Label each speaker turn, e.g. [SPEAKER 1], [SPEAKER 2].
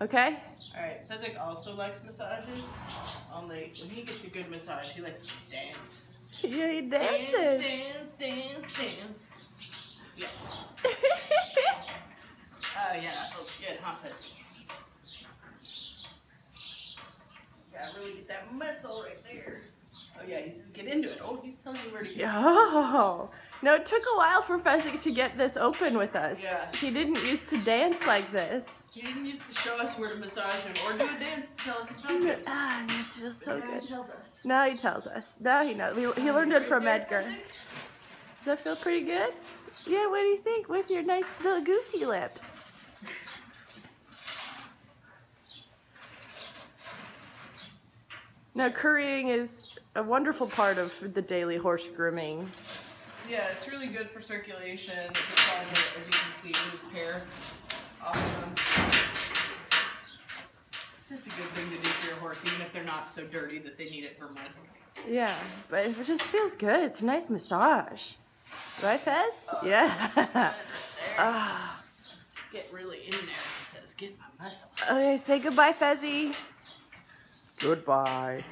[SPEAKER 1] Okay?
[SPEAKER 2] Alright, Fezzik also likes massages. Only when he gets a good massage, he likes to dance.
[SPEAKER 1] Yeah, he dances.
[SPEAKER 2] dance, dance, dance. dance. Yeah. Oh yeah, that feels good, huh, Fezzik? Yeah, really get that muscle right there. Oh yeah, he says get into it. Oh, he's telling you where to go.
[SPEAKER 1] Oh. No, it took a while for Fezzik to get this open with us.
[SPEAKER 2] Yeah.
[SPEAKER 1] He didn't used to dance like this.
[SPEAKER 2] He didn't used to show us where to massage him or do a dance to tell us he felt good.
[SPEAKER 1] Ah, this feels so
[SPEAKER 2] now he
[SPEAKER 1] good.
[SPEAKER 2] tells us.
[SPEAKER 1] Now he tells us. Now he knows. We- He learned it from Edgar. Does that feel pretty good? Yeah, what do you think with your nice little goosey lips? Now, currying is a wonderful part of the daily horse grooming.
[SPEAKER 2] Yeah, it's really good for circulation. It's as you can see, loose hair them. Just a good thing to do for your horse, even if they're not so dirty that they need it for mud.
[SPEAKER 1] Yeah, but it just feels good. It's a nice massage. Right, Fez? Yeah.
[SPEAKER 2] There,
[SPEAKER 1] Ah.
[SPEAKER 2] it says, Get really in there. It says, get my muscles.
[SPEAKER 1] okay, say goodbye, Fezzy. Goodbye.